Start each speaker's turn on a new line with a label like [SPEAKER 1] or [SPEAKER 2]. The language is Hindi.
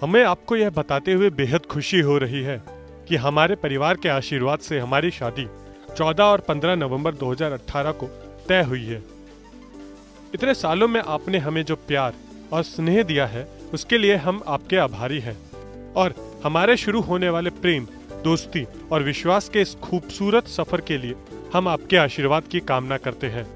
[SPEAKER 1] हमें आपको यह बताते हुए बेहद खुशी हो रही है कि हमारे परिवार के आशीर्वाद से हमारी शादी 14 और 15 नवंबर 2018 को तय हुई है। इतने सालों में आपने हमें जो प्यार और स्नेह दिया है, उसके लिए हम आपके आभारी हैं और हमारे शुरू होने वाले प्रेम, दोस्ती और विश्वास के इस खूबसूरत सफ़र के लिए हम आपके आशीर्वाद की कामना करते हैं।